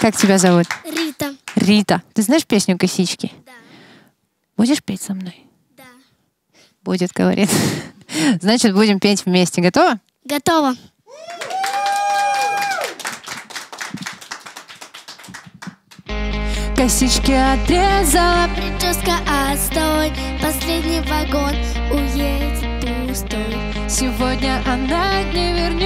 Как тебя зовут? Рита. Рита. Ты знаешь песню «Косички»? Да. Будешь петь со мной? Да. Будет, говорит. Значит, будем петь вместе. Готова? Готово. Косички отрезала. Прическа отстой, последний вагон уедет пустой. Сегодня она не вернется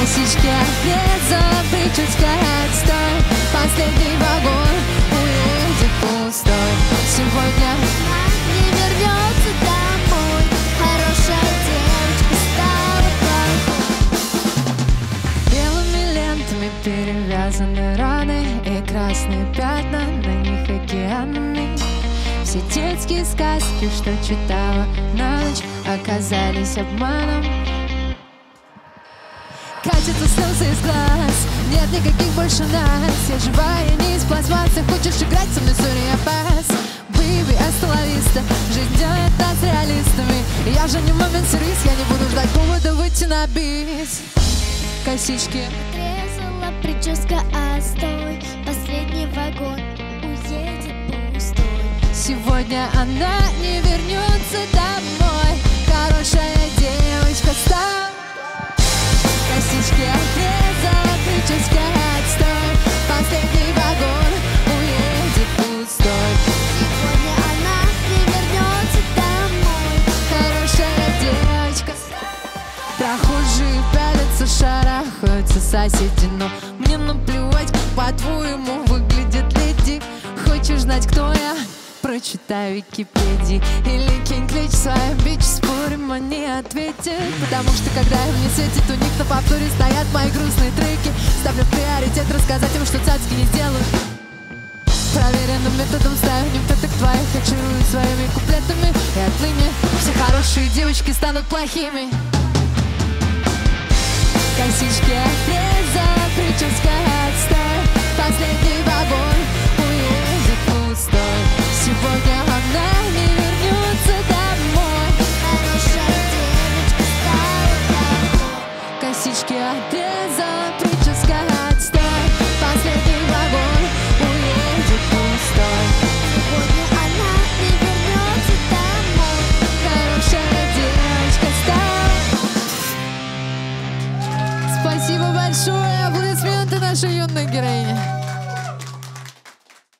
Косички отрезала, прическа отстой. Последний вагон уедет пустой. Сегодня Она не вернется домой. Хорошая девочка стала плохой. белыми лентами перевязаны раны И красные пятна на них океанами Все детские сказки, что читала на ночь Оказались обманом Катится слезы из глаз. Нет никаких больше нас. Я живая, не из пластмассы. Хочешь играть со мной, сори, я пас. Бэйби, остановиста Жизнь делает нас реалистами. Я же не момент сервис Я не буду ждать повода выйти на бис. Косички. Отрезала прическа отстой, последний вагон уедет пустой. Сегодня она не вернется Косички отрезала, прическа отстой Последний вагон уедет пустой Сегодня она не вернется домой. Хорошая девочка Прохожие пялятся, шарахаются соседи Но мне наплевать, как по-твоему выглядит леди Хочешь знать, кто я? Прочитай Википедии. Или кинь клич своим бич Спорим, они ответят Потому что когда им не светит У них на повторе стоят мои грустные треки. Ставлю приоритет рассказать им, что цацки не сделают. Проверенным методом ставим пяток твоих Очарую своими куплетами И отныне все хорошие девочки станут плохими. Косички отрезала, прическа отстой Одежда, прическа, ходьба. Последний вагон уедет пустой. Сегодня она не вернется домой. Хорошая девочка стала. Спасибо большое аплодисменты нашей юной героине.